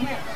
Studio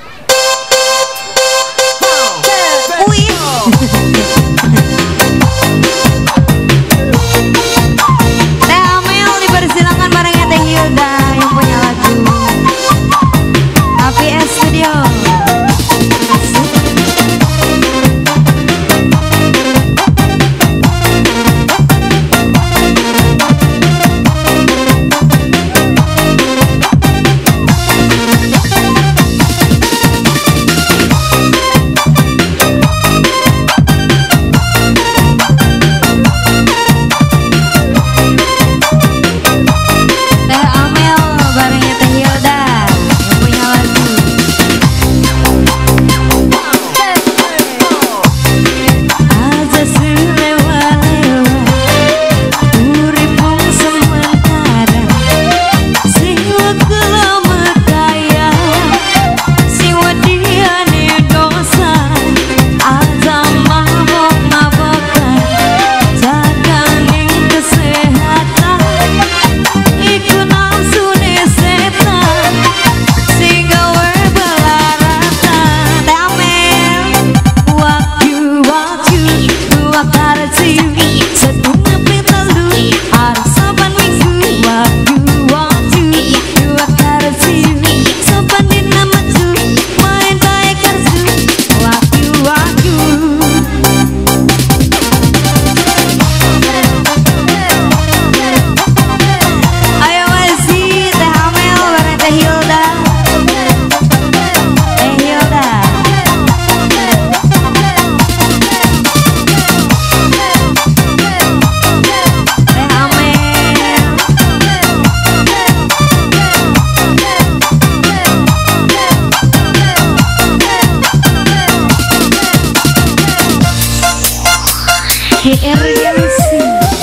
emergency.